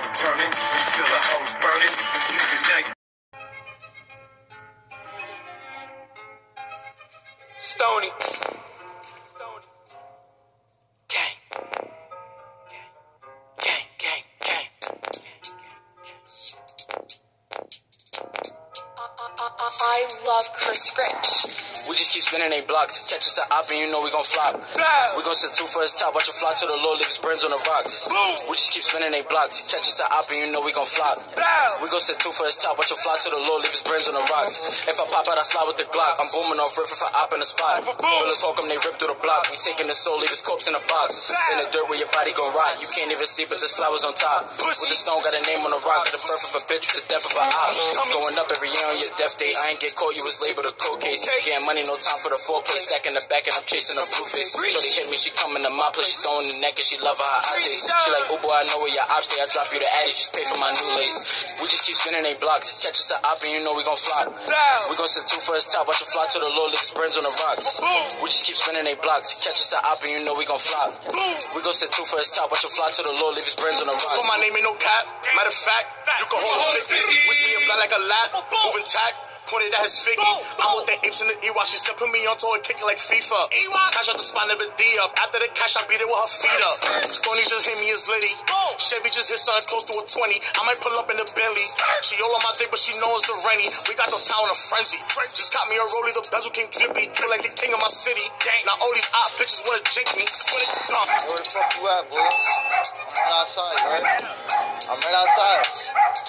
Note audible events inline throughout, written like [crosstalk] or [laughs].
now returning. We feel the hoes burning. Now you Stoney. Spinning they blocks. Catch us at op and you know we gon' flop. We gon' sit two for his top, watch it fly to the low, leave his burns on the rocks. We just keep spinning they blocks. Catch us at op and you know we gon' flop. We gon' sit two for his top, watch it fly to the low, leave his burns on the rocks. If I pop out, I slide with the Glock. I'm booming off if I op in the spot. Bullets 'em, they rip through the block. We taking the soul, leave his corpse in a box. In the dirt where your body gon' rot. You can't even see, but there's flowers on top. With the stone, got a name on the rock. The birth of a bitch with the death of a op. Going up every year on your death date. I ain't get caught, you was labeled a cold case. Getting money, no time for the foreplay. Stacking the back and I'm chasing a blue face. Shorty hit me, she coming to my place. She throwing the neck and she love her hot taste. She like, oh boy, I know where your ops stay. I drop you the addy, just pay for my new lace. We just keep spinning they blocks. Catch us at op and you know we gon' flop. We gon' sit two for his top, watch it fly to the low, leave his on the rocks. We just keep spinning they blocks. Catch us at op and you know we gon' flop. We gon' sit two for his top, watch it fly to the low, leave his on the rocks. But my name ain't no cap. Matter of fact, you can hold a 50. Wish me a fly like a lap. Moving tack. Pointed at his figgy. I'm with the apes in the Ewok. She said, put me on to her, kick it like FIFA. Cash out the spot, never D up. After the cash, I beat it with her feet up. Stoney just hit me as litty. Chevy just hit something close to a 20. I might pull up in the Bentley. She all on my dick, but she knows it's a rainy. We got the town in a frenzy. Just got me a rollie, the bezel came drippy. Feel like the king of my city. Dang. Now all these op bitches wanna jink me. Swear to God. Where the fuck you at, boy? I'm right outside, right? I'm right outside.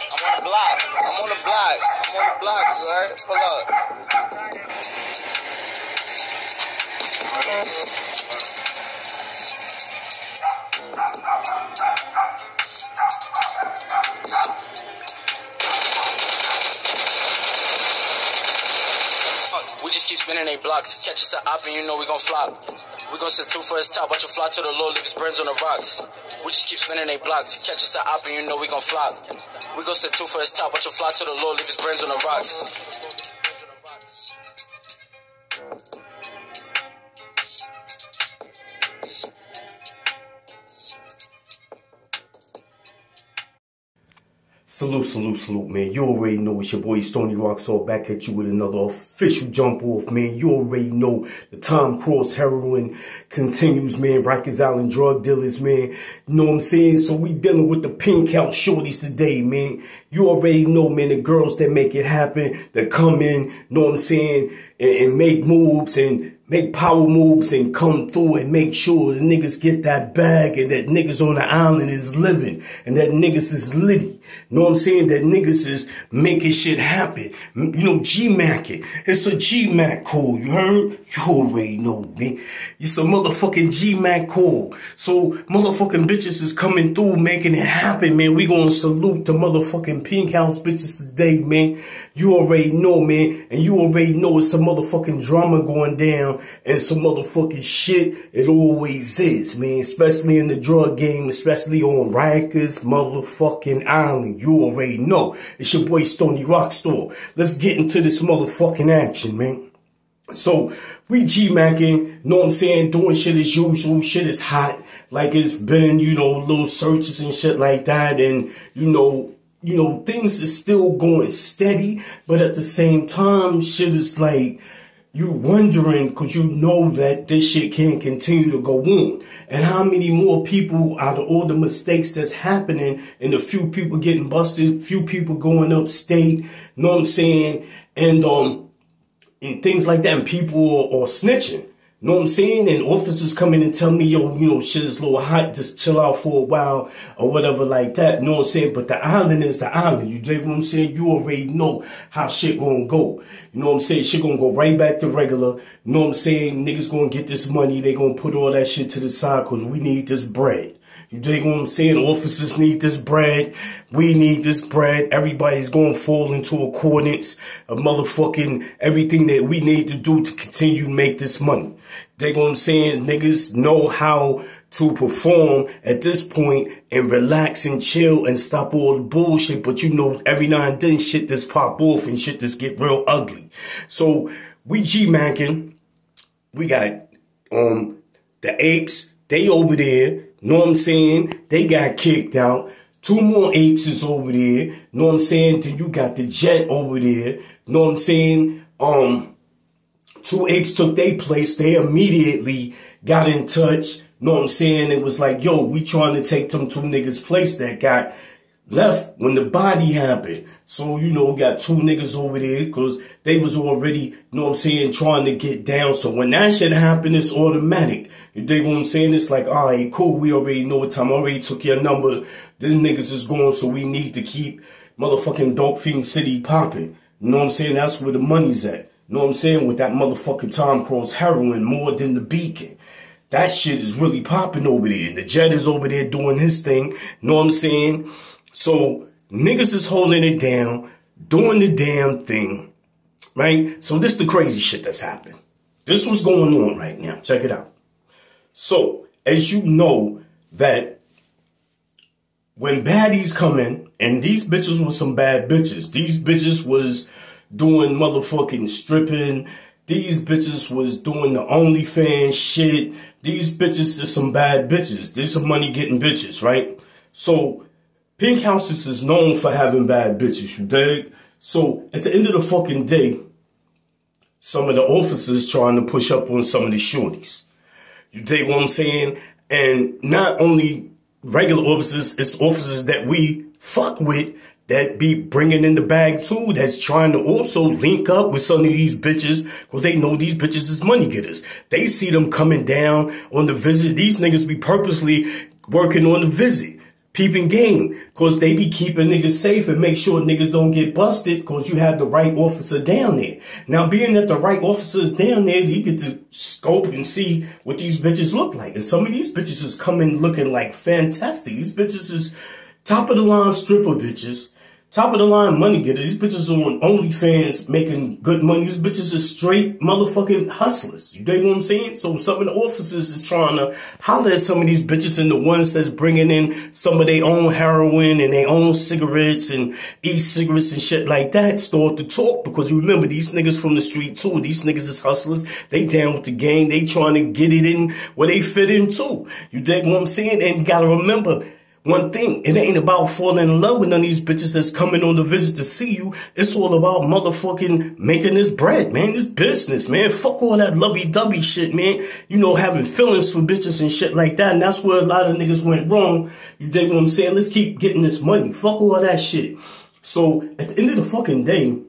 I'm on the block. I'm on the block. I'm on the block, you up. We just keep spinning they blocks. Catch us at op and you know we gon' flop. We gon' sit two for his top, watch it fly to the low, leave his brains on the rocks. We just keep spinning they blocks. Catch us at op and you know we gon' flop. We gon' sit two for his top, watch it fly to the low, leave his brains on the rocks. Salute, salute, salute, man. You already know it's your boy Stoney Rockstar back at you with another official jump off, man. You already know the Tom Cross heroin continues, man. Rikers Island drug dealers, man. You know what I'm saying? So we dealing with the pink out shorties today, man. You already know, man, the girls that make it happen, that come in, know what I'm saying, and, and make moves and make power moves and come through and make sure the niggas get that bag and that niggas on the island is living and that niggas is litty. Know what I'm saying? That niggas is making shit happen. You know, G-Mac it. It's a G-Mac call, you heard? You already know, me. It's a motherfucking G-Mac call. So motherfucking bitches is coming through making it happen, man. We gonna salute the motherfucking pink house bitches today, man. You already know, man. And you already know it's some motherfucking drama going down and some motherfucking shit. It always is, man. Especially in the drug game, especially on Rikers motherfucking Island. You already know. It's your boy Stoney Rockstar. Let's get into this motherfucking action, man. So we G-Macking, know what I'm saying, doing shit as usual, shit is hot, like it's been, you know, little searches and shit like that, and, you know, you know, things is still going steady, but at the same time, shit is like, you wondering because you know that this shit can't continue to go on. And how many more people out of all the mistakes that's happening and the few people getting busted, few people going upstate, know what I'm saying? And, um, and things like that. And people are, are snitching. Know what I'm saying? And officers come in and tell me, yo, you know, shit is a little hot. Just chill out for a while or whatever like that. Know what I'm saying? But the island is the island. You dig what I'm saying? You already know how shit gonna go. You know what I'm saying? Shit gonna go right back to regular. You know what I'm saying? Niggas gonna get this money. They gonna put all that shit to the side because we need this bread. You dig what I'm saying? Officers need this bread. We need this bread. Everybody's going to fall into accordance of motherfucking everything that we need to do to continue to make this money. Dig what I'm saying? Niggas know how to perform at this point and relax and chill and stop all the bullshit. But you know, every now and then shit just pop off and shit just get real ugly. So we G-Macking. We got, um, the apes. They over there. Know what I'm saying? They got kicked out. Two more apes is over there. Know what I'm saying? Then you got the jet over there. Know what I'm saying? Um, two apes took their place. They immediately got in touch. Know what I'm saying? It was like, yo, we trying to take them two niggas' place that got left when the body happened. So, you know, got two niggas over there because they was already, you know what I'm saying, trying to get down. So when that shit happen, it's automatic. You dig what I'm saying? It's like, all right, cool. We already know what time. I already took your number. This niggas is going, so we need to keep motherfucking Dope Fiend City popping. You know what I'm saying? That's where the money's at. You know what I'm saying? With that motherfucking Tom Cross heroin more than the beacon. That shit is really popping over there. And the jet is over there doing his thing. You know what I'm saying? So niggas is holding it down, doing the damn thing, right? So this is the crazy shit that's happened. This what's going on right now. Check it out. So as you know that when baddies come in, and these bitches were some bad bitches. These bitches was doing motherfucking stripping. These bitches was doing the OnlyFans shit. These bitches is some bad bitches. These some money getting bitches, right? So Pink houses is known for having bad bitches, you dig? So at the end of the fucking day, some of the officers trying to push up on some of the shorties. You dig what I'm saying? And not only regular officers, it's officers that we fuck with that be bringing in the bag too, that's trying to also link up with some of these bitches because they know these bitches is money getters. They see them coming down on the visit. These niggas be purposely working on the visit peeping game because they be keeping niggas safe and make sure niggas don't get busted because you have the right officer down there. Now, being that the right officer is down there, you get to scope and see what these bitches look like. And some of these bitches is coming looking like fantastic. These bitches is top of the line stripper bitches top of the line money getters. These bitches are on OnlyFans making good money. These bitches are straight motherfucking hustlers. You dig what I'm saying? So some of the officers is trying to holler at some of these bitches and the ones that's bringing in some of their own heroin and their own cigarettes and e-cigarettes and shit like that start to talk because you remember these niggas from the street too. These niggas is hustlers. They down with the game. They trying to get it in where they fit in too. You dig what I'm saying? And you gotta remember, one thing. It ain't about falling in love with none of these bitches that's coming on the visit to see you. It's all about motherfucking making this bread, man. This business, man. Fuck all that lovey-dovey shit, man. You know, having feelings for bitches and shit like that. And that's where a lot of niggas went wrong. You dig what I'm saying? Let's keep getting this money. Fuck all that shit. So at the end of the fucking day,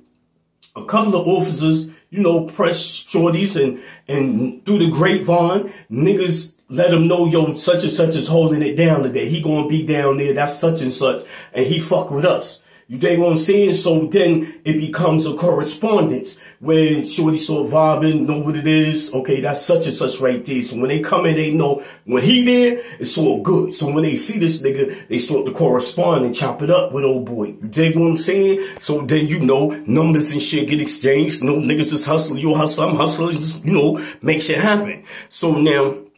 a couple of officers, you know, press shorties and, and through the grapevine, niggas let him know, yo, such and such is holding it down today. He gonna be down there. That's such and such. And he fuck with us. You dig what I'm saying? So then it becomes a correspondence where Shorty start vibing, know what it is. Okay, that's such and such right there. So when they come in, they know when he there, it's all good. So when they see this nigga, they start to correspond and chop it up with old boy. You dig what I'm saying? So then you know numbers and shit get exchanged. No niggas is hustling. You hustle, I'm hustling. Just, you know, make shit happen. So now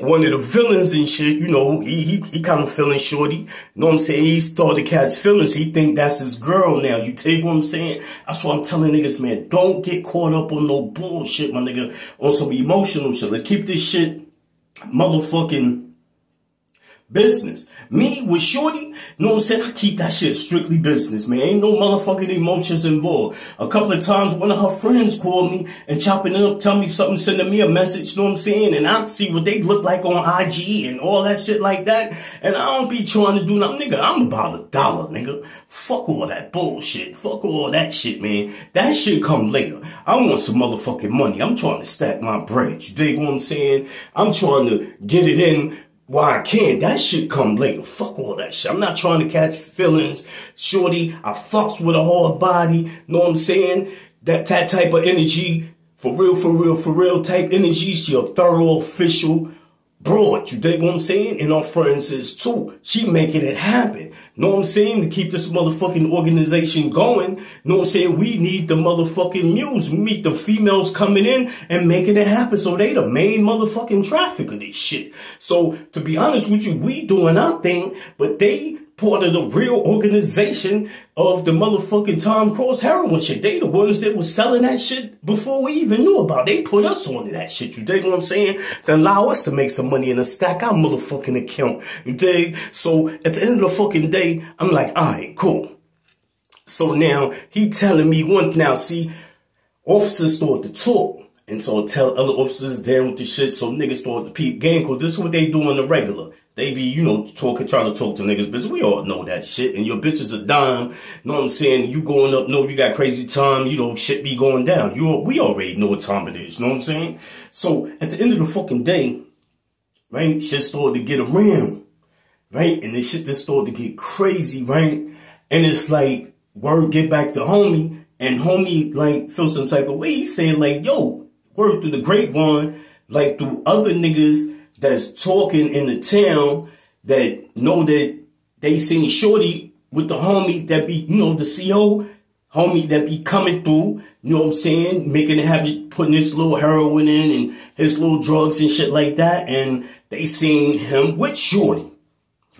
one of the villains and shit, you know, he he, he kind of feeling shorty. You know what I'm saying? He started catch feelings. He think that's his girl now. You take what I'm saying? That's why I'm telling niggas, man, don't get caught up on no bullshit, my nigga, on some emotional shit. Let's keep this shit motherfucking business. Me with Shorty, know what I'm saying? I keep that shit strictly business, man. Ain't no motherfucking emotions involved. A couple of times one of her friends called me and chopping up, tell me something, sending me a message, you know what I'm saying? And I see what they look like on IG and all that shit like that. And I don't be trying to do nothing, nigga. I'm about a dollar, nigga. Fuck all that bullshit. Fuck all that shit, man. That shit come later. I want some motherfucking money. I'm trying to stack my bread. You dig what I'm saying? I'm trying to get it in why I can. That shit come later. Fuck all that shit. I'm not trying to catch feelings. Shorty, I fucks with a hard body. Know what I'm saying? That, that type of energy. For real, for real, for real type energy. She a thorough official broad. You dig what I'm saying? And our friends is too. She making it happen. Know what I'm saying? To keep this motherfucking organization going. Know what I'm saying? We need the motherfucking muse. Need the females coming in and making it happen. So they the main motherfucking traffic of this shit. So to be honest with you, we doing our thing, but they part of the real organization of the motherfucking Tom Cross heroin shit. They the ones that was selling that shit before we even knew about it. They put us onto that shit. You dig what I'm saying? To allow us to make some money and stack our motherfucking account. You dig? So at the end of the fucking day, I'm like, all right, cool. So now he telling me one now, see, officers start to talk. And so tell other officers down with the shit so niggas start to peep game cause this is what they do on the regular. They be, you know, talking, trying to talk to niggas, bitch. We all know that shit. And your bitch is a dime. Know what I'm saying? You going up, know you got crazy time, you know, shit be going down. You, we already know what time it is. Know what I'm saying? So at the end of the fucking day, right, shit started to get around. Right? And this shit just started to get crazy, right? And it's like, word get back to homie. And homie, like, feel some type of way. He's saying, like, yo, word through the grapevine, like, through other niggas that's talking in the town that know that they seen Shorty with the homie that be, you know, the CO, homie that be coming through, you know what I'm saying, making it happen, putting his little heroin in and his little drugs and shit like that. And they seen him with Shorty,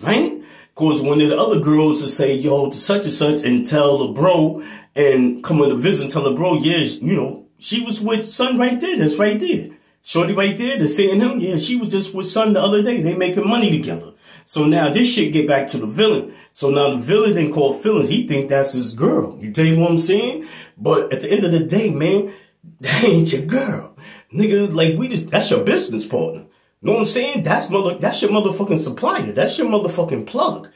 right? Cause one of the other girls will say, yo, to such and such and tell the bro and come on the visit and tell the bro, yeah, you know, she was with son right there. That's right there. Shorty right there, they're seeing him. Yeah, she was just with son the other day. They making money together. So now this shit get back to the villain. So now the villain then call feelings. He think that's his girl. You dig what I'm saying? But at the end of the day, man, [laughs] that ain't your girl. Nigga, like we just, that's your business partner. You know what I'm saying? That's mother, that's your motherfucking supplier. That's your motherfucking plug.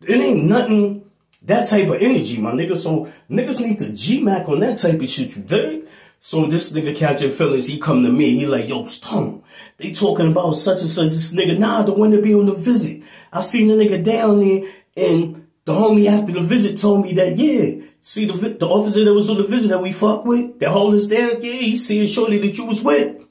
It ain't nothing, that type of energy, my nigga. So niggas need to G-Mac on that type of shit, you dig? So this nigga catching feelings, he come to me, he like, yo, Stone, they talking about such and such, this nigga, nah, the one to be on the visit. I seen the nigga down there, and the homie after the visit told me that, yeah, see the the officer that was on the visit that we fuck with, that holding us down, yeah, he seeing shorty that you was with.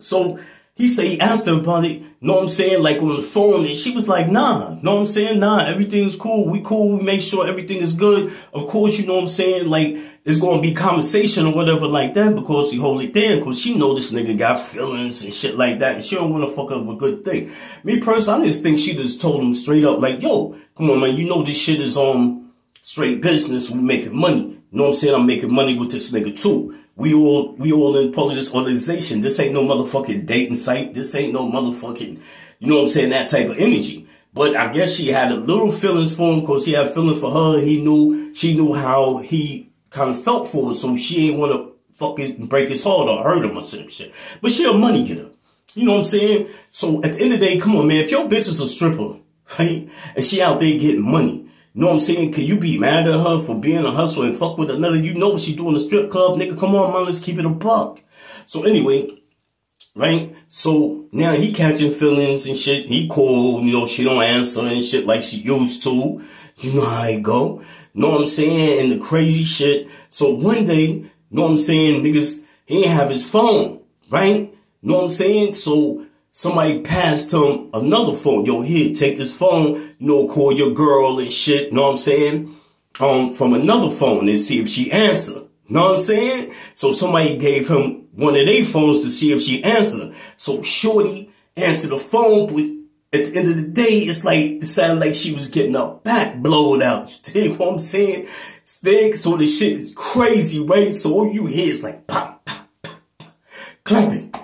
So he said he asked her about it, know what I'm saying, like on the phone, and she was like, nah, know what I'm saying, nah, everything's cool, we cool, we make sure everything is good. Of course, you know what I'm saying, like, it's gonna be conversation or whatever like that because he hold it there because she know this nigga got feelings and shit like that and she don't wanna fuck up a good thing. Me personally, I just think she just told him straight up like, yo, come on man, you know this shit is on straight business, we making money. You know what I'm saying? I'm making money with this nigga too. We all, we all in of this organization. This ain't no motherfucking dating site. This ain't no motherfucking, you know what I'm saying? That type of energy. But I guess she had a little feelings for him because he had feelings for her. He knew, she knew how he kind of felt for her. So she ain't want to fucking break his heart or hurt him or some shit. But she a money getter. You know what I'm saying? So at the end of the day, come on, man. If your bitch is a stripper, [laughs] right? And she out there getting money, you know what I'm saying? Can you be mad at her for being a hustler and fuck with another? You know what she doing a strip club, nigga. Come on, man. Let's keep it a buck. So anyway, right? So now he catching feelings and shit. He cool, you know, she don't answer and shit like she used to. You know how it go. Know what I'm saying? And the crazy shit. So one day, know what I'm saying? Niggas, he ain't have his phone, right? Know what I'm saying? So somebody passed him another phone. Yo, here, take this phone, you know, call your girl and shit, know what I'm saying? Um, from another phone and see if she answer. Know what I'm saying? So somebody gave him one of their phones to see if she answered. So Shorty answered the phone, but at the end of the day, it's like, it sounded like she was getting her back blowed out. You dig what I'm saying? Stick, so the shit is crazy, right? So all you hear is like pop, pop, pop, pop, clapping.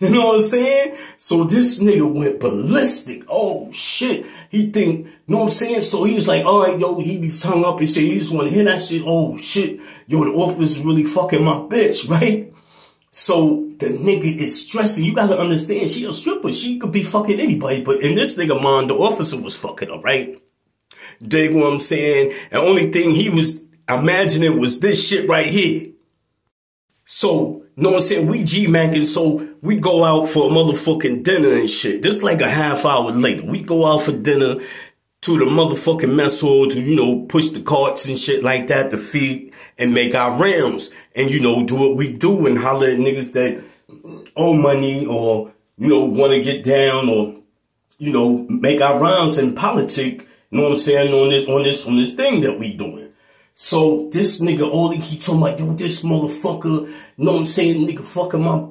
You know what I'm saying? So this nigga went ballistic. Oh shit. He think, you know what I'm saying? So he was like, all right, yo, he be hung up and shit. He just want to hear that shit. Oh shit. Yo, the office is really fucking my bitch, right? So the nigga is stressing. You gotta understand, she a stripper. She could be fucking anybody. But in this nigga mind, the officer was fucking her, right? Dig what I'm saying? And only thing he was imagining was this shit right here. So, know what I'm saying? We G-Macking, so we go out for a motherfucking dinner and shit. Just like a half hour later. We go out for dinner to the motherfucking mess hall to, you know, push the carts and shit like that to feed and make our rounds. And, you know, do what we do and holler at niggas that owe money or, you know, want to get down or, you know, make our rounds in politics. You know what I'm saying? On this, on this, on this thing that we doing. So this nigga all he talking about, yo, this motherfucker, you know what I'm saying, nigga fucking my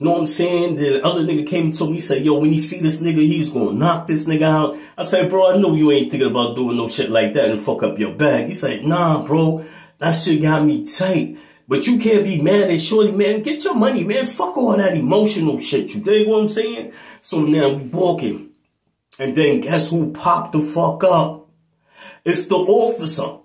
you Know what I'm saying? The other nigga came and told me, he said, yo, when he see this nigga, he's gonna knock this nigga out. I said, bro, I know you ain't thinking about doing no shit like that and fuck up your bag. He said, nah, bro, that shit got me tight. But you can't be mad at Shorty, man. Get your money, man. Fuck all that emotional shit. You dig what I'm saying? So now we walking. And then guess who popped the fuck up? It's the officer.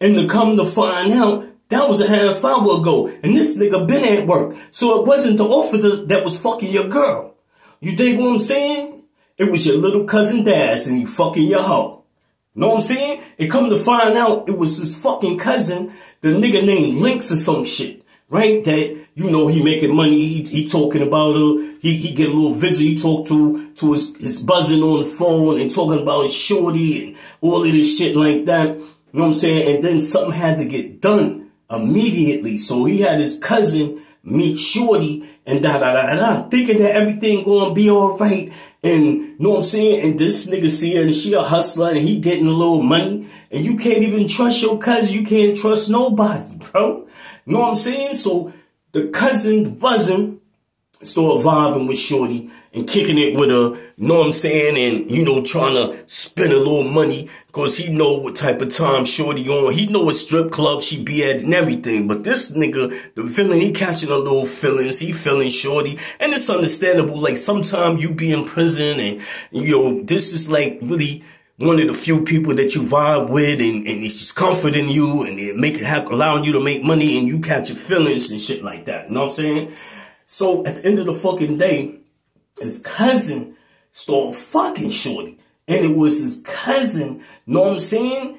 And to come to find out, that was a half hour ago. And this nigga been at work. So it wasn't the officer that was fucking your girl. You dig what I'm saying? It was your little cousin Daz and he fucking your hoe. Know what I'm saying? And come to find out, it was his fucking cousin, the nigga named Links or some shit. Right? That, you know, he making money, he, he talking about her, he, he get a little visit, he talk to, to his, his buzzing on the phone and talking about his shorty and all of this shit like that. You know what I'm saying? And then something had to get done immediately. So he had his cousin meet Shorty and da da da da, thinking that everything gonna be all right. And know what I'm saying? And this nigga see her and she a hustler and he getting a little money. And you can't even trust your cousin. You can't trust nobody, bro. You know what I'm saying? So the cousin, buzzing, started vibing with Shorty and kicking it with her, know what I'm saying? And, you know, trying to spend a little money because he know what type of time Shorty on. He know what strip club she be at and everything. But this nigga, the villain, he catching a little feelings. He feeling Shorty. And it's understandable. Like, sometimes you be in prison and, you know, this is like really one of the few people that you vibe with and, and it's just comforting you and it make it allowing you to make money and you catch your feelings and shit like that. You know what I'm saying? So at the end of the fucking day, his cousin stole fucking Shorty. And it was his cousin, know what I'm saying?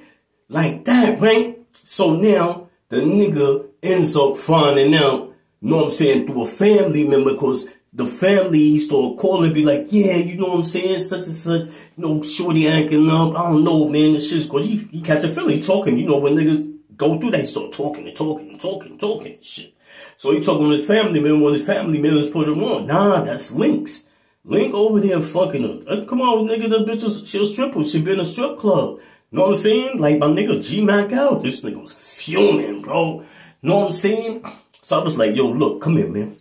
Like that, right? So now the nigga ends up finding out, know what I'm saying, through a family member because the family he started calling be like, yeah, you know what I'm saying, such and such, you know, shorty acting up. I don't know, man. It's just cause he, he catch a feeling talking, you know, when niggas go through that, he start talking and talking and talking and talking and shit. So he talking to his family member when his family members put him on. Nah, that's Links. Link over there fucking her. Uh, come on, nigga, the bitch was, she a stripper. She been in a strip club. Know what I'm saying? Like my nigga G-Mac out. This nigga was fuming, bro. Know what I'm saying? So I was like, yo, look, come here, man.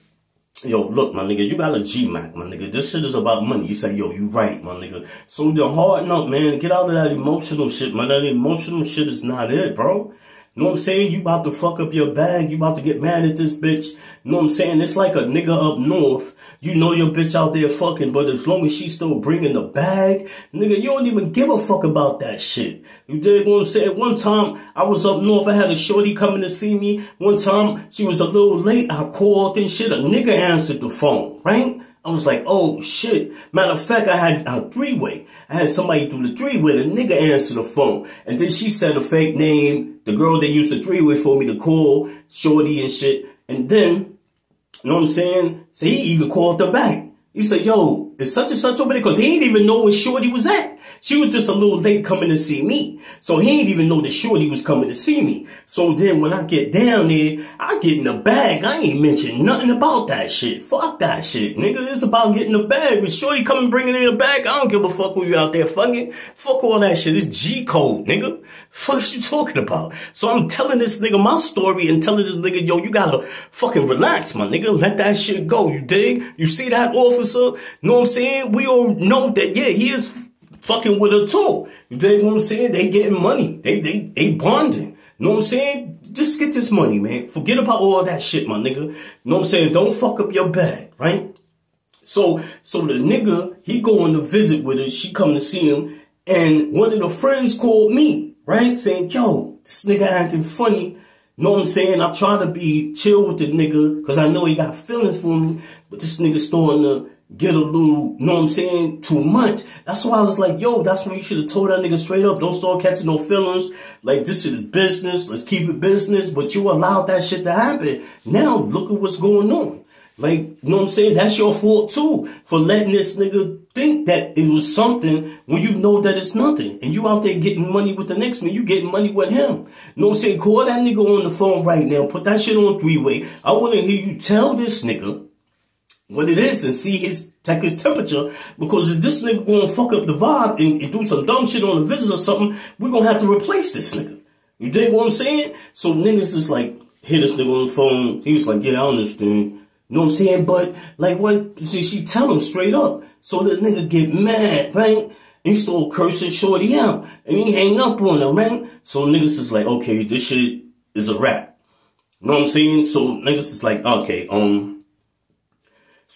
Yo, look, my nigga, you got a G-Mac, my nigga. This shit is about money. You say, yo, you right, my nigga. So the hard up, man. Get out of that emotional shit, man. That emotional shit is not it, bro. Know what I'm saying? You about to fuck up your bag. You about to get mad at this bitch. You know what I'm saying? It's like a nigga up north. You know your bitch out there fucking, but as long as she's still bringing the bag, nigga, you don't even give a fuck about that shit. You dig what I'm saying? One time, I was up north. I had a shorty coming to see me. One time, she was a little late. I called and shit. A nigga answered the phone, right? I was like, oh shit. Matter of fact, I had a three way. I had somebody do the three way. The nigga answered the phone. And then she said a fake name. The girl that used the three way for me to call, shorty and shit. And then, you know what I'm saying? So he even called her back. He said, yo, is such and such over there? Cause he didn't even know where Shorty was at. She was just a little late coming to see me. So he didn't even know that Shorty was coming to see me. So then when I get down there, I get in the bag. I ain't mention nothing about that shit. Fuck that shit, nigga. It's about getting the bag. With Shorty coming bringing in the bag, I don't give a fuck who you out there fucking. Fuck all that shit. It's G code, nigga. Fuck you talking about? So I'm telling this nigga my story and telling this nigga, yo, you gotta fucking relax, my nigga. Let that shit go. You dig? You see that officer? Know what I'm saying? We all know that, yeah, he is fucking with her too. You dig what I'm saying? They getting money. They they they bonding. Know what I'm saying? Just get this money, man. Forget about all that shit, my nigga. You Know what I'm saying? Don't fuck up your bag, right? So so the nigga, he going to visit with her. She come to see him. And one of the friends called me, right? Saying, yo, this nigga acting funny. You Know what I'm saying? I try to be chill with the nigga because I know he got feelings for me. But this nigga starting to get a little, you know what I'm saying, too much. That's why I was like, yo, that's when you should have told that nigga straight up, don't start catching no feelings. Like, this shit is business. Let's keep it business. But you allowed that shit to happen. Now, look at what's going on. Like, you know what I'm saying? That's your fault too for letting this nigga think that it was something when you know that it's nothing. And you out there getting money with the next man, you getting money with him. You know what I'm saying? Call that nigga on the phone right now. Put that shit on three way. I want to hear you tell this nigga what it is and see his check his temperature because if this nigga gonna fuck up the vibe and, and do some dumb shit on the visit or something, we're gonna have to replace this nigga. You dig what I'm saying? So niggas is like hit this nigga on the phone. He was like, yeah, I understand. You know what I'm saying? But like what she, she tell him straight up. So the nigga get mad, right? He start cursing Shorty out. And he hang up on her, right? So niggas is like, okay, this shit is a rap. You know what I'm saying? So niggas is like, okay, um,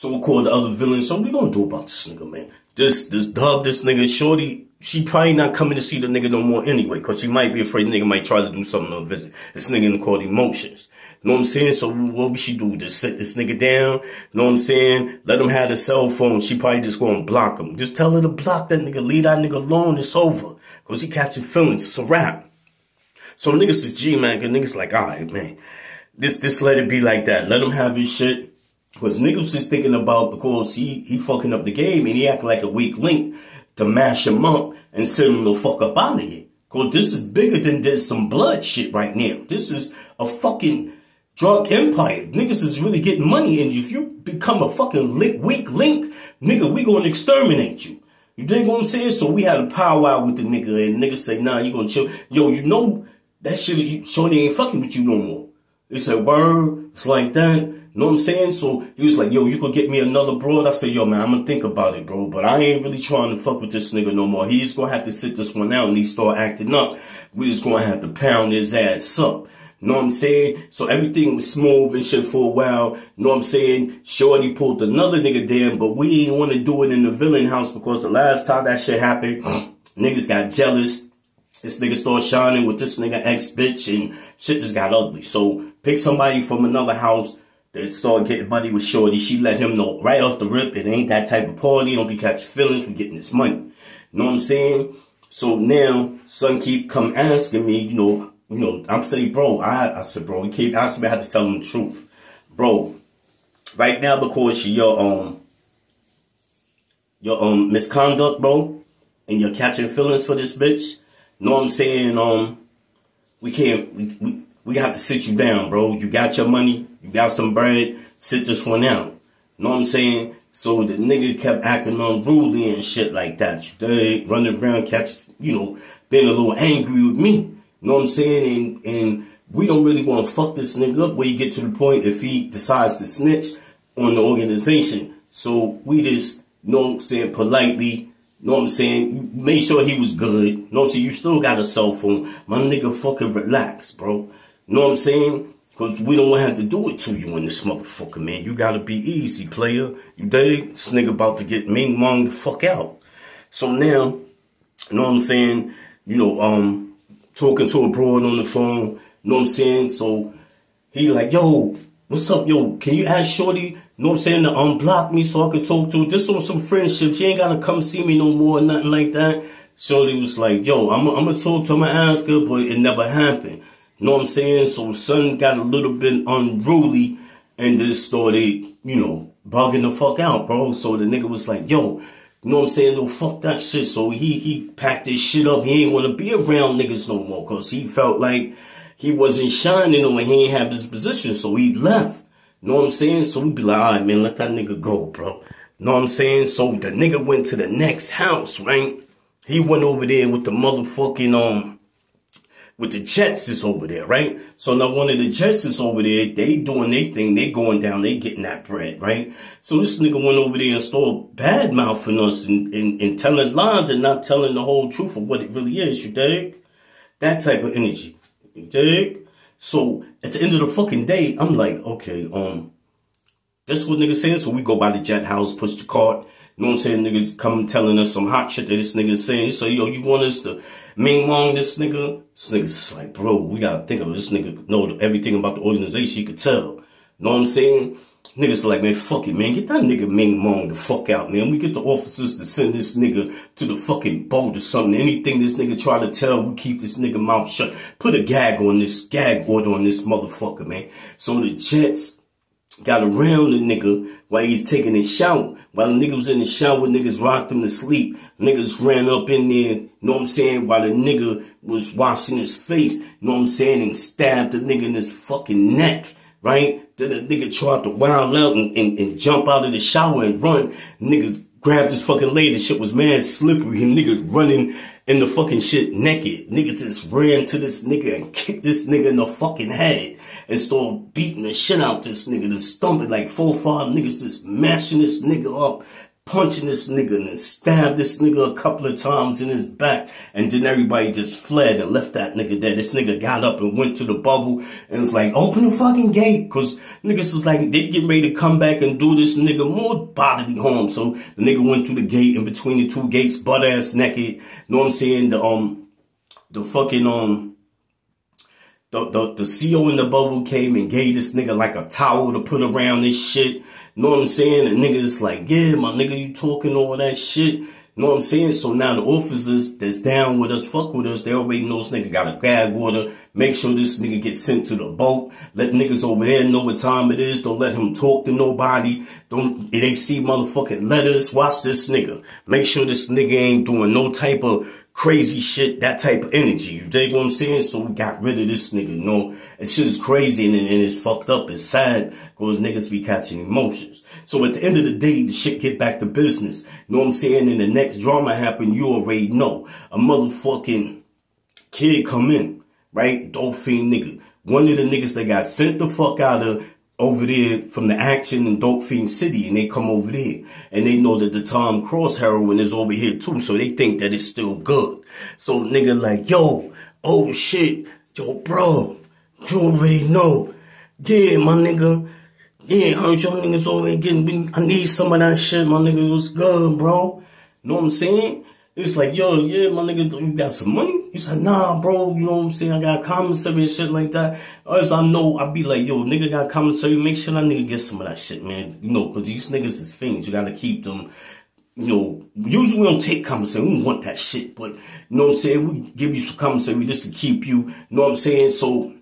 so we call the other villain. So we gonna do about this nigga, man? This, this dub, this nigga, Shorty, she probably not coming to see the nigga no more anyway, cause she might be afraid the nigga might try to do something on visit. This nigga called emotions. Know what I'm saying? So what we should do? Just sit this nigga down. Know what I'm saying? Let him have the cell phone. She probably just gonna block him. Just tell her to block that nigga. Leave that nigga alone. It's over. Cause he catching feelings. It's a wrap. So niggas is G man. Cause niggas like, alright man. This, this let it be like that. Let him have his shit. Cause niggas is thinking about because he, he fucking up the game and he act like a weak link to mash him up and send him the fuck up out of here. Cause this is bigger than this some blood shit right now. This is a fucking drug empire. Niggas is really getting money and if you become a fucking link, weak link, nigga, we gonna exterminate you. You dig what I'm saying? So we had a powwow with the nigga and nigga say, nah, you gonna chill. Yo, you know that shit, you, Shorty ain't fucking with you no more. It's a word, it's like that. Know what I'm saying? So he was like, yo, you could get me another broad. I said, yo, man, I'm gonna think about it, bro. But I ain't really trying to fuck with this nigga no more. He's gonna have to sit this one out and he start acting up. We just gonna have to pound his ass up. Know what I'm saying? So everything was smooth and shit for a while. Know what I'm saying? Shorty pulled another nigga down, but we didn't want to do it in the villain house because the last time that shit happened, [sniffs] niggas got jealous. This nigga started shining with this nigga ex bitch and shit just got ugly. So pick somebody from another house that started getting money with Shorty. She let him know right off the rip, it ain't that type of party. Don't be catching feelings. We getting this money. You Know what I'm saying? So now, son keep come asking me, you know, you know, I'm saying, bro, I, I said, bro, he keep asking me, had to tell him the truth. Bro, right now, because your, um, your, um, misconduct, bro, and you're catching feelings for this bitch, know what I'm saying, um, we can't, we, we, we have to sit you down, bro. You got your money, you got some bread, sit this one out. Know what I'm saying? So the nigga kept acting unruly and shit like that. You dig? Running around, catch, you know, being a little angry with me. Know what I'm saying? And, and we don't really want to fuck this nigga up where you get to the point if he decides to snitch on the organization. So we just, know what I'm saying, politely, know what I'm saying, made sure he was good. Know what I'm saying? You still got a cell phone. My nigga fucking relax, bro. Know what I'm saying? Because we don't have to do it to you in this motherfucker, man. You got to be easy, player. You dig? This nigga about to get Ming Mong the fuck out. So now, know what I'm saying? You know, um, talking to a broad on the phone. Know what I'm saying? So he like, yo, what's up, yo? Can you ask Shorty, know what I'm saying, to unblock me so I can talk to her? Just on some friendship. She ain't got to come see me no more, nothing like that. Shorty was like, yo, I'm, I'm to talk to him and ask her, but it never happened. Know what I'm saying? So son got a little bit unruly and just started, you know, bugging the fuck out, bro. So the nigga was like, yo, you know what I'm saying? No, fuck that shit. So he, he packed his shit up. He ain't want to be around niggas no more because he felt like he wasn't shining or he ain't have his position. So he left. You know what I'm saying? So we be like, all right, man, let that nigga go, bro. You know what I'm saying? So the nigga went to the next house, right? He went over there with the motherfucking, um, with the Jets is over there, right? So now one of the Jets is over there, they doing their thing, they going down, they getting that bread, right? So this nigga went over there and started bad mouthing us and, and, and telling lies and not telling the whole truth of what it really is, you dig? That type of energy, you dig? So at the end of the fucking day, I'm like, okay, um, that's what niggas saying. So we go by the jet house, push the cart, you know what I'm saying? Niggas come telling us some hot shit that this nigga is saying. So, yo, you want us to Ming Mong this nigga? This nigga's like, bro, we gotta think of this nigga know everything about the organization. He could tell. You Know what I'm saying? Niggas like, man, fuck it, man. Get that nigga Ming Mong the fuck out, man. We get the officers to send this nigga to the fucking boat or something. Anything this nigga try to tell, we keep this nigga mouth shut. Put a gag on this, gag order on this motherfucker, man. So the Jets got around the nigga while he's taking his shower. While the nigga was in the shower, niggas rocked him to sleep. Niggas ran up in there, you know what I'm saying, while the nigga was washing his face, you know what I'm saying, and stabbed the nigga in his fucking neck, right? Then the nigga tried to wild out and, and, and jump out of the shower and run. Niggas grabbed this fucking lady. The shit was mad slippery. And niggas running in the fucking shit naked. Niggas just ran to this nigga and kicked this nigga in the fucking head and started beating the shit out this nigga. The stumping like four five niggas just mashing this nigga up punching this nigga and then stabbed this nigga a couple of times in his back. And then everybody just fled and left that nigga there. This nigga got up and went to the bubble and was like, open the fucking gate. Cause niggas was like, they get ready to come back and do this nigga more bodily harm. So the nigga went through the gate in between the two gates, butt ass naked. Know what I'm saying? The, um, the fucking, um, the, the, the CO in the bubble came and gave this nigga like a towel to put around this shit. Know what I'm saying? And niggas like, yeah, my nigga, you talking all that shit. Know what I'm saying? So now the officers that's down with us, fuck with us, they already know this nigga got a gag order. Make sure this nigga gets sent to the boat. Let niggas over there know what time it is. Don't let him talk to nobody. Don't, they see motherfucking letters, watch this nigga. Make sure this nigga ain't doing no type of crazy shit, that type of energy. You dig what I'm saying? So we got rid of this nigga, you know? And shit is crazy and, and it's fucked up. It's sad because niggas be catching emotions. So at the end of the day, the shit get back to business. You know what I'm saying? And the next drama happen, you already know. A motherfucking kid come in, right? Dolphin nigga. One of the niggas that got sent the fuck out of over there from the action in Dope Fiend City and they come over there and they know that the Tom Cross heroin is over here too. So they think that it's still good. So nigga like, yo, oh shit, yo bro, you already know. Yeah, my nigga. Yeah, I heard y'all niggas here getting, I need some of that shit, my nigga. Was good, bro. Know what I'm saying? It's like, yo, yeah, my nigga, you got some money? He's like, nah, bro, you know what I'm saying? I got commissary and shit like that. As I know, I be like, yo, nigga got commissary, make sure that nigga get some of that shit, man. You know, cause these niggas is things. You gotta keep them, you know, usually we don't take commissary. We don't want that shit, but you know what I'm saying? We give you some commissary just to keep you, you know what I'm saying? So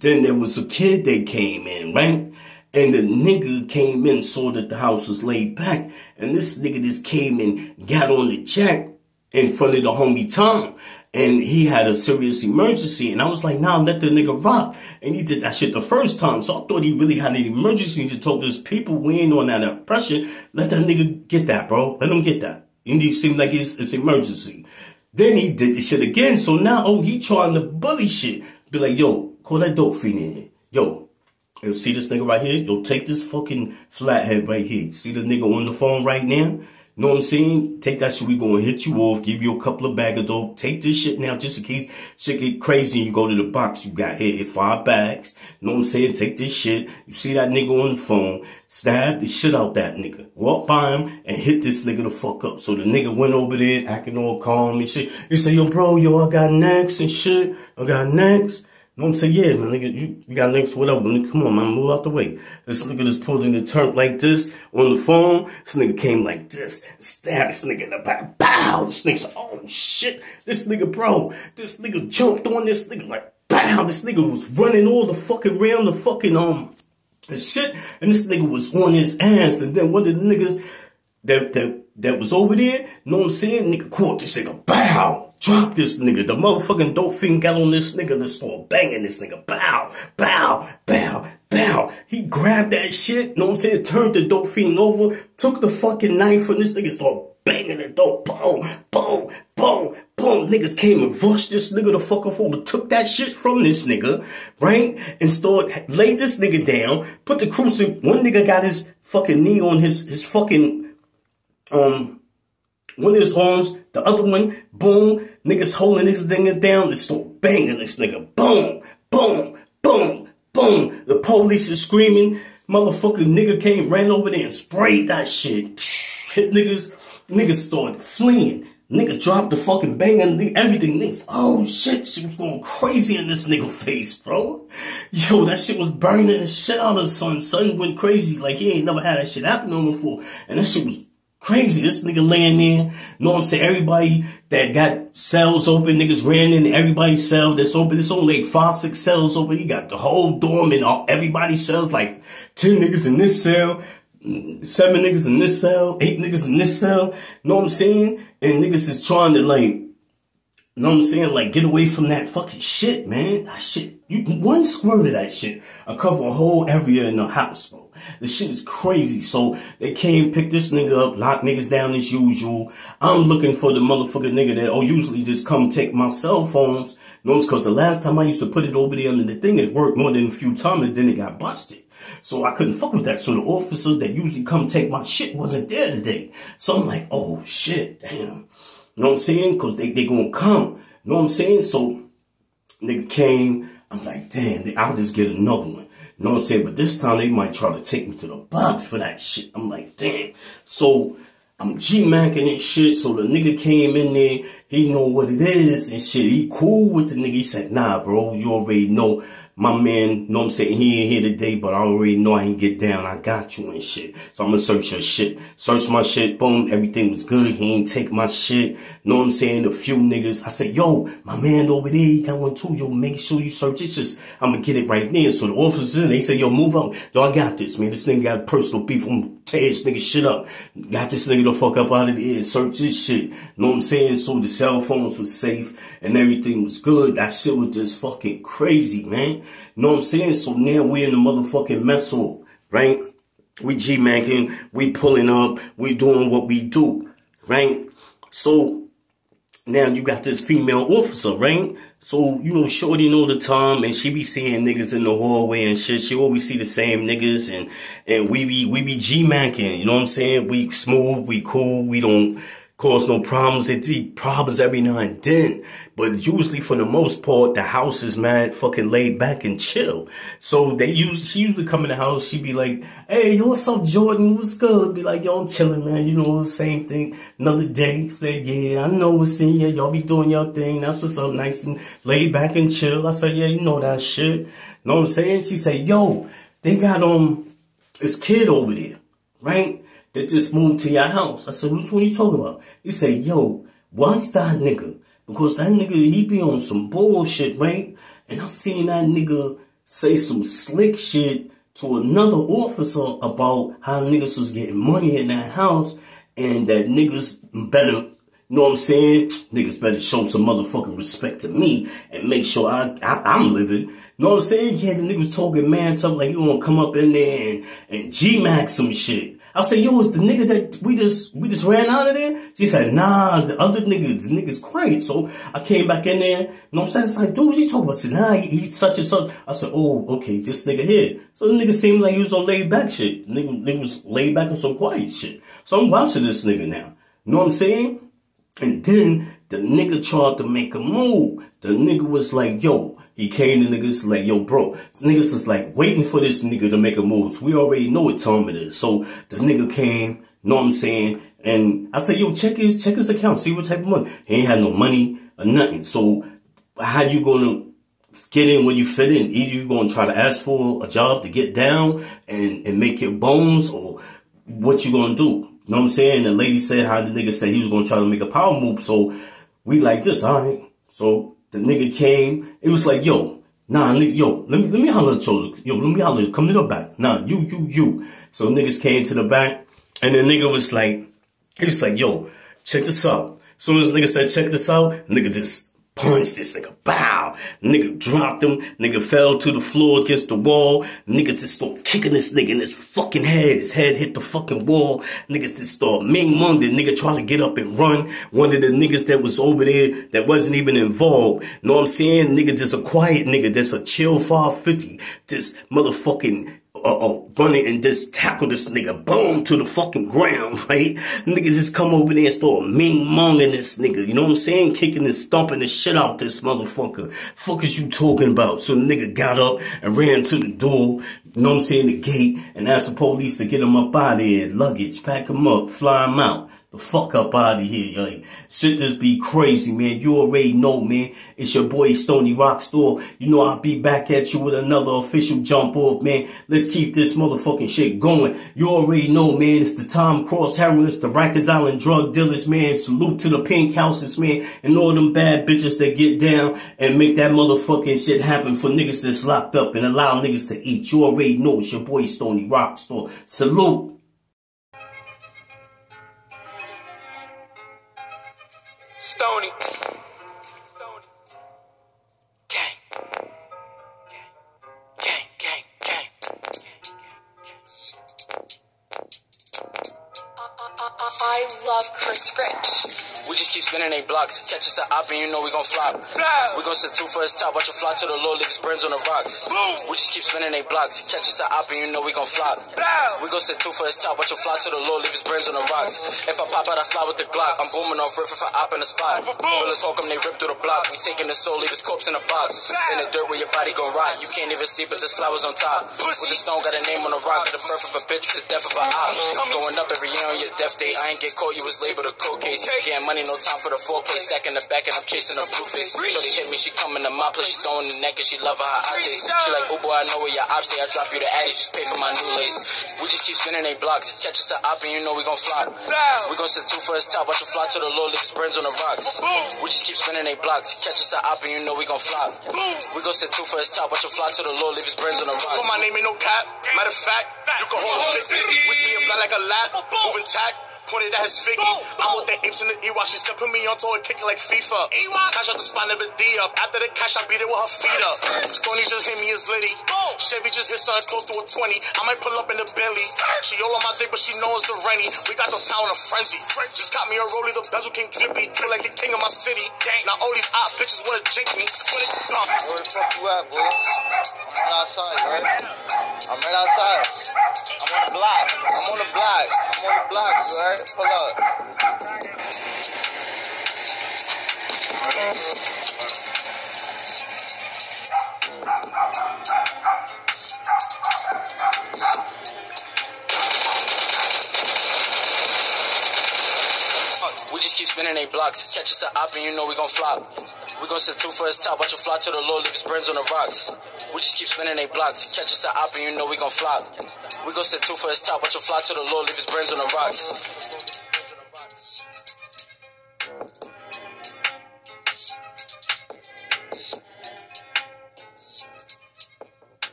then there was a kid that came in, right? And the nigga came in, saw that the house was laid back. And this nigga just came and got on the jack in front of the homie Tom. And he had a serious emergency. And I was like, nah, let the nigga rock. And he did that shit the first time. So I thought he really had an emergency to talk to his people. We ain't on that pressure. Let that nigga get that, bro. Let him get that. And it seemed like it's, it's emergency. Then he did the shit again. So now, oh, he trying to bully shit. Be like, yo, call that dope fiend in here. Yo, you see this nigga right here? Yo, take this fucking flathead right here. See the nigga on the phone right now? Know what I'm saying? Take that shit. We gonna hit you off, give you a couple of bag of dope. Take this shit now just in case shit get crazy and you go to the box. You got hit, hit five bags. know what I'm saying? Take this shit. You see that nigga on the phone. Stab the shit out that nigga. Walk by him and hit this nigga the fuck up. So the nigga went over there acting all calm and shit. He say, yo, bro, yo, I got next and shit. I got next. Know what I'm saying? Yeah, nigga, you, you got links, whatever. Nigga, come on, man, move out the way. This nigga just pulled in the turn like this on the phone. This nigga came like this, stabbed this nigga in the back. Bow! This nigga said, oh shit. This nigga, bro, this nigga jumped on this nigga like, bow! This nigga was running all the fucking around the fucking, um, the shit. And this nigga was on his ass. And then one of the niggas that, that, that was over there, you know what I'm saying? Nigga caught this nigga, bow! Drop this nigga. The motherfucking dope fiend got on this nigga and started banging this nigga. Bow, bow, bow, bow. He grabbed that shit, know what I'm saying? Turned the dope fiend over, took the fucking knife from this nigga, started banging the dope. Boom, boom, boom, boom. Niggas came and rushed this nigga the fuck off over, took that shit from this nigga, right? And started, laid this nigga down, put the crucifix. One nigga got his fucking knee on his, his fucking, um, one of his arms, the other one, boom, niggas holding this thing down, they start banging this nigga. Boom, boom, boom, boom. The police is screaming. Motherfucker nigga came, ran over there and sprayed that shit. Hit niggas, niggas started fleeing. Niggas dropped the fucking bang and everything. Niggas, oh shit, she was going crazy in this nigga face, bro. Yo, that shit was burning the shit out of son. Son went crazy like he ain't never had that shit happen to him before. And that shit was Crazy. This nigga laying there. Know what I'm saying? Everybody that got cells open, niggas ran in everybody's cell that's open. It's only like five, six cells open. You got the whole dorm and all, everybody's cells, like 10 niggas in this cell, seven niggas in this cell, eight niggas in this cell. Know what I'm saying? And niggas is trying to like, know what I'm saying? Like, get away from that fucking shit, man. That shit, you one squirt of that shit, I cover a whole area in the house, bro. The shit is crazy. So they came, pick this nigga up, lock niggas down as usual. I'm looking for the motherfucking nigga that, oh, usually just come take my cell phones. No, because the last time I used to put it over there under the thing, it worked more than a few times and then it got busted. So I couldn't fuck with that. So the officer that usually come take my shit wasn't there today. So I'm like, oh shit, damn. You know what I'm saying? Cause they, they gonna come. You know what I'm saying? So nigga came. I'm like, damn, I'll just get another one. You know what I'm saying? But this time they might try to take me to the box for that shit. I'm like, damn. So I'm G-Macking and shit. So the nigga came in there. He know what it is and shit. He cool with the nigga. He said, nah, bro, you already know my man, know what I'm saying? He ain't here today, but I already know I ain't get down. I got you and shit. So I'm gonna search your shit. Search my shit. Boom. Everything was good. He ain't take my shit. Know what I'm saying? A few niggas. I said, yo, my man over there, he got one too. Yo, make sure you search it. Just, I'm gonna get it right there. So the officers, they say, yo, move on. Yo, I got this, man. This nigga got personal beef. I'm tear this nigga shit up. Got this nigga the fuck up out of the Search this shit. Know what I'm saying? So the cell phones was safe and everything was good. That shit was just fucking crazy, man. Know what I'm saying? So now we in the motherfucking mess hall, right? We G-Macking, we pulling up, we doing what we do, right? So now you got this female officer, right? So, you know, Shorty know the time and she be seeing niggas in the hallway and shit. She always see the same niggas and, and we be, we be G-Macking, you know what I'm saying? We smooth, we cool, we don't cause no problems. It be problems every now and then. But usually for the most part, the house is mad fucking laid back and chill. So they use, she usually come in the house, she be like, hey, yo, what's up, Jordan? What's good? Be like, yo, I'm chilling, man. You know, same thing. Another day. Say, yeah, I know what's in here. Y'all be doing your thing. That's what's up. Nice and laid back and chill. I said, yeah, you know that shit. Know what I'm saying? She said, yo, they got, um, this kid over there, right? That just moved to your house. I said, which one you talking about? He said, yo, watch that nigga. Because that nigga, he be on some bullshit, right? And I seen that nigga say some slick shit to another officer about how niggas was getting money in that house and that niggas better, you know what I'm saying? Niggas better show some motherfucking respect to me and make sure I, I am living. You know what I'm saying? Yeah, the niggas talking man tough like you wanna come up in there and, and G-Max some shit. I said, yo, is the nigga that we just we just ran out of there? She said, nah, the other nigga, the nigga's quiet. So I came back in there. You know what I'm saying? It's like, dude, what you talking about? I said, nah, he, he's such and such. I said, oh, okay, this nigga here. So the nigga seemed like he was on laid back shit. The nigga, nigga was laid back on some quiet shit. So I'm watching this nigga now. You know what I'm saying? And then the nigga tried to make a move. The nigga was like, yo, he came to niggas like, yo, bro, niggas is like waiting for this nigga to make a move. We already know what time it is. So the nigga came, know what I'm saying? And I said, yo, check his, check his account, see what type of money. He ain't had no money or nothing. So how you gonna get in when you fit in? Either you gonna try to ask for a job to get down and, and make your bones or what you gonna do? You know what I'm saying? The lady said how the nigga said he was gonna try to make a power move. So we like this, all right. So the nigga came. It was like, yo, nah, nigga, yo, let me let me holler at you. Yo, let me holler. Come to the back. Nah, you, you, you. So niggas came to the back, and the nigga was like, he's like, yo, check this out. Soon as nigga said, check this out, nigga just punched this nigga. Bow. Nigga dropped him. Nigga fell to the floor against the wall. Niggas just start kicking this nigga in his fucking head. His head hit the fucking wall. Niggas just start Ming Mung. The nigga trying to get up and run. One of the niggas that was over there that wasn't even involved. Know what I'm saying? Nigga just a quiet nigga. That's a chill 550. Just motherfucking uh, running and just tackle this nigga, boom, to the fucking ground, [laughs] right? Niggas just come over there and start ming monging this nigga, you know what I'm saying? Kicking and stomping the shit out this motherfucker. Fuck is you talking about? So the nigga got up and ran to the door, you know what I'm saying, the gate, and asked the police to get him up out of here, luggage, pack him up, fly him out the fuck up out of here. Like, shit just be crazy, man. You already know, man. It's your boy Stoney Rockstar. You know I'll be back at you with another official jump off, man. Let's keep this motherfucking shit going. You already know, man. It's the Tom Cross Heroines, the Rikers Island drug dealers, man. Salute to the pink houses, man. And all them bad bitches that get down and make that motherfucking shit happen for niggas that's locked up and allow niggas to eat. You already know it's your boy Stoney Rockstar. Salute. Stoney. I love Chris Rich. We just keep spinning they blocks. Catch us a up and you know we gon' flop. We gon' sit two for his top, watch you fly to the low, leave his burns on the rocks. We just keep spinning they blocks. Catch us a up and you know we gon' flop. We gon' sit two for his top, watch you fly to the low, leave his burns on the rocks. If I pop out, I slide with the Glock. I'm booming off riff if I op in the spot. Bullets hawk him, they rip through the block. We taking the soul, leave his corpse in a box. In the dirt where your body gon' rot. You can't even see, but there's flowers on top. With the stone, got a name on the rock. The birth of a bitch, the death of a op. Going up every year on your death date. I ain't get caught, you was labeled a cold case. Getting money, no time for the foreplay. Stacking the back and I'm chasing a blue face. Shorty hit me, she coming to my place. She throwing the neck and she love her hot taste. She like, oh boy, I know where your ops stay. I drop you the addy, just pay for my new lace. We just keep spinning they blocks. Catch us a op and you know we gon' flop. We gon' sit two for his top, watch you fly to the low, leave his burns on the rocks. We just keep spinning they blocks. Catch us a op and you know we gon' flop. We gon' sit two for his top, watch you fly to the low, leave his burns on the Put rocks. my name ain't no cap. Matter of fact, you can hold a 50. Wish me a fly like a lap. Moving tack. Pointed at his figgy. I'm with the apes in the Ewok. She said, put me on tour, kick it like FIFA. Cash out the spot, never D up. After the cash, I beat it with her feet up. Stony just hit me as litty. Chevy just hit something close to a 20. I might pull up in the Bentley. She all on my dick, but she knows it's a rainy. We got the town in a frenzy. Just caught me a rollie, the bezel king drippy. Feel like the king of my city. Dang. Now all these op bitches wanna jink me. Swear to God. Where the fuck you at, boy? I'm right outside, right? I'm right outside. I'm on the block. I'm on the block. I'm on the block, you right? Pull up. We just keep spinning eight blocks. Catch us a op and you know we gon' flop. We gon' sit two for his top, watch you fly to the low, leave his burns on the rocks. We just keep spinning they blocks. Catch us a op and you know we gon' flop. We gon' sit two for his top, watch you fly to the low, leave his brains on the rocks.